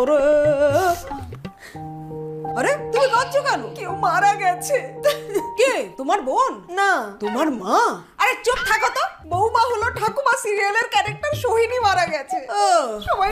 ওরে। আরে তুমি কাঁদছো কেন? কেউ মারা গেছে। কে? তোমার বোন? না। তোমার মা? আরে চুপ থাকো তো। বৌমা হলো ঠাকুমা সিরিয়ালের ক্যারেক্টার সোহিনী মারা গেছে। সবাই